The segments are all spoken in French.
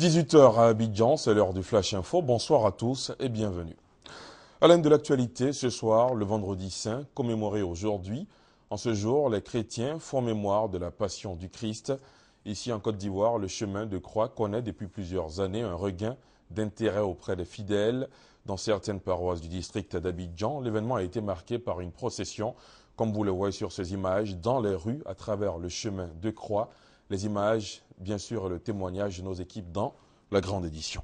18h à Abidjan, c'est l'heure du Flash Info. Bonsoir à tous et bienvenue. À l'un de l'actualité, ce soir, le vendredi saint, commémoré aujourd'hui. En ce jour, les chrétiens font mémoire de la passion du Christ. Ici en Côte d'Ivoire, le chemin de croix connaît depuis plusieurs années un regain d'intérêt auprès des fidèles. Dans certaines paroisses du district d'Abidjan, l'événement a été marqué par une procession, comme vous le voyez sur ces images, dans les rues à travers le chemin de croix. Les images, bien sûr, le témoignage de nos équipes dans la grande édition.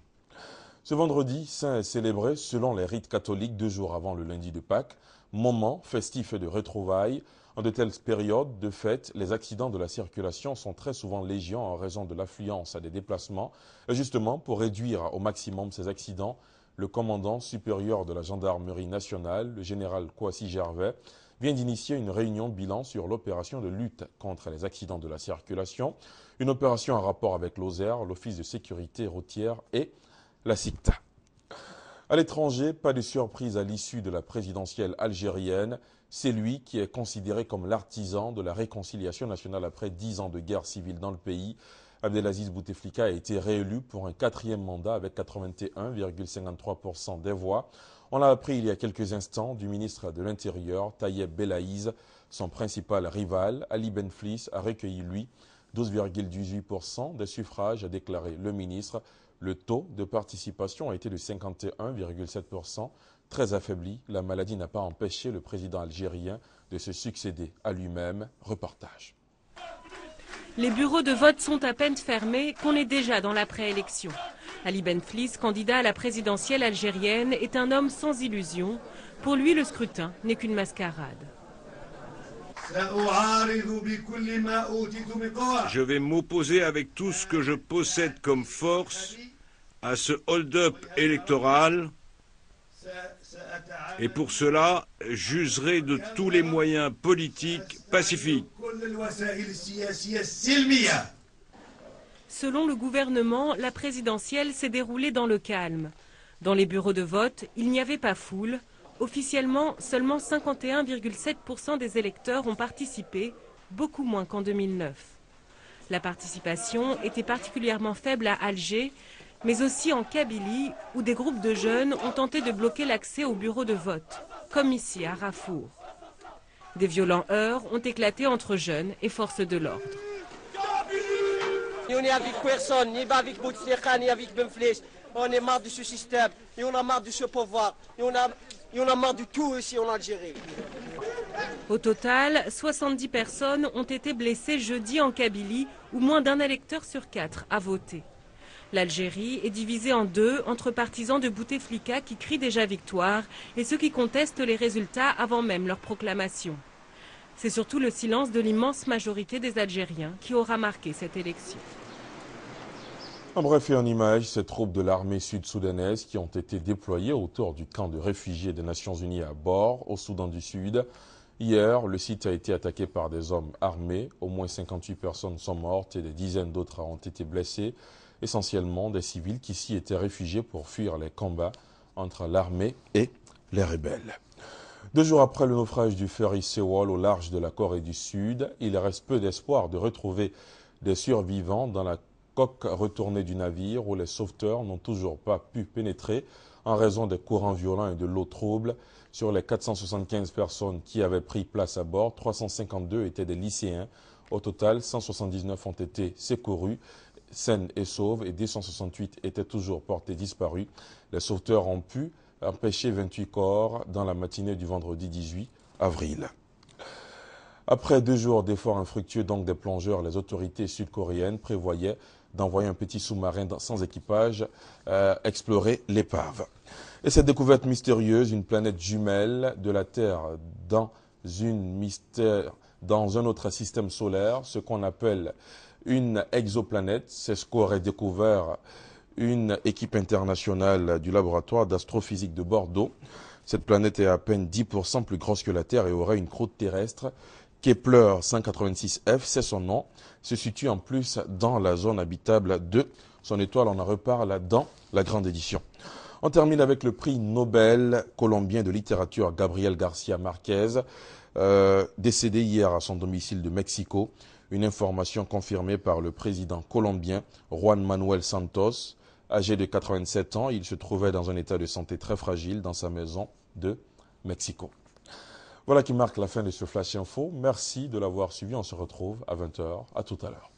Ce vendredi saint est célébré selon les rites catholiques deux jours avant le lundi de Pâques, moment festif et de retrouvailles. En de telles périodes de fête, les accidents de la circulation sont très souvent légion en raison de l'affluence à des déplacements. Et justement, pour réduire au maximum ces accidents, le commandant supérieur de la gendarmerie nationale, le général Kouassi Gervais, vient d'initier une réunion de bilan sur l'opération de lutte contre les accidents de la circulation, une opération en rapport avec l'OSER, l'Office de sécurité routière et la CICTA. À l'étranger, pas de surprise à l'issue de la présidentielle algérienne. C'est lui qui est considéré comme l'artisan de la réconciliation nationale après dix ans de guerre civile dans le pays. Abdelaziz Bouteflika a été réélu pour un quatrième mandat avec 81,53% des voix. On l'a appris il y a quelques instants du ministre de l'Intérieur, Tayeb Belaïz. Son principal rival, Ali Benflis, a recueilli, lui, 12,18% des suffrages, a déclaré le ministre. Le taux de participation a été de 51,7%. Très affaibli, la maladie n'a pas empêché le président algérien de se succéder à lui-même. Reportage. Les bureaux de vote sont à peine fermés qu'on est déjà dans la préélection. Ali Benflis, candidat à la présidentielle algérienne, est un homme sans illusion. Pour lui, le scrutin n'est qu'une mascarade. Je vais m'opposer avec tout ce que je possède comme force à ce hold-up électoral et pour cela, j'userai de tous les moyens politiques pacifiques. Selon le gouvernement, la présidentielle s'est déroulée dans le calme. Dans les bureaux de vote, il n'y avait pas foule. Officiellement, seulement 51,7% des électeurs ont participé, beaucoup moins qu'en 2009. La participation était particulièrement faible à Alger, mais aussi en Kabylie, où des groupes de jeunes ont tenté de bloquer l'accès aux bureaux de vote, comme ici à Rafour. Des violents heurts ont éclaté entre jeunes et forces de l'ordre. On n'est avec personne, ni avec Bouteflika, ni avec Benflis. On est marre de ce système, et on a marre de ce pouvoir, et on a, et on a marre de tout ici en Algérie. Au total, 70 personnes ont été blessées jeudi en Kabylie, où moins d'un électeur sur quatre a voté. L'Algérie est divisée en deux entre partisans de Bouteflika qui crient déjà victoire et ceux qui contestent les résultats avant même leur proclamation. C'est surtout le silence de l'immense majorité des Algériens qui aura marqué cette élection. En bref et en image, ces troupes de l'armée sud-soudanaise qui ont été déployées autour du camp de réfugiés des Nations Unies à bord, au Soudan du Sud. Hier, le site a été attaqué par des hommes armés. Au moins 58 personnes sont mortes et des dizaines d'autres ont été blessées, essentiellement des civils qui s'y étaient réfugiés pour fuir les combats entre l'armée et les rebelles. Deux jours après le naufrage du ferry Sewol au large de la Corée du Sud, il reste peu d'espoir de retrouver des survivants dans la coque retournée du navire où les sauveteurs n'ont toujours pas pu pénétrer en raison des courants violents et de l'eau trouble. Sur les 475 personnes qui avaient pris place à bord, 352 étaient des lycéens. Au total, 179 ont été secourus, saines et sauves, et 268 étaient toujours portés disparus. Les sauveteurs ont pu empêcher 28 corps dans la matinée du vendredi 18 avril. Après deux jours d'efforts infructueux donc des plongeurs, les autorités sud-coréennes prévoyaient d'envoyer un petit sous-marin sans équipage euh, explorer l'épave. Et cette découverte mystérieuse, une planète jumelle de la Terre dans, une mystère, dans un autre système solaire, ce qu'on appelle une exoplanète, c'est ce qu'aurait découvert une équipe internationale du laboratoire d'astrophysique de Bordeaux. Cette planète est à peine 10% plus grosse que la Terre et aurait une croûte terrestre Kepler 186f, c'est son nom, se situe en plus dans la zone habitable de son étoile. On en reparle dans la grande édition. On termine avec le prix Nobel colombien de littérature Gabriel Garcia Marquez. euh, décédé hier à son domicile de Mexico. Une information confirmée par le président colombien Juan Manuel Santos. Âgé de 87 ans, il se trouvait dans un état de santé très fragile dans sa maison de Mexico. Voilà qui marque la fin de ce Flash Info. Merci de l'avoir suivi. On se retrouve à 20h. À tout à l'heure.